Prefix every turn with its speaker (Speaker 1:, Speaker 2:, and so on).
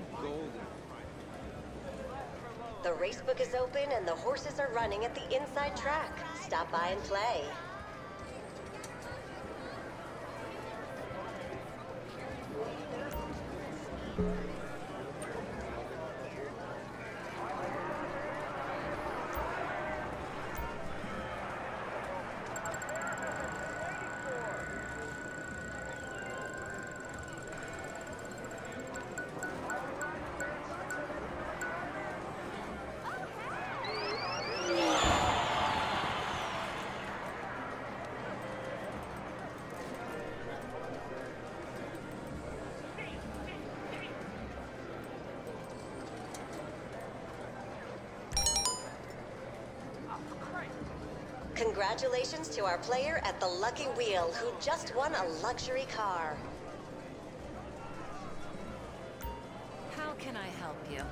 Speaker 1: I'm golden. The race book is open and the horses are running at the inside track. Stop by and play. Congratulations to our player at the Lucky Wheel who just won a luxury car.
Speaker 2: How can I help you?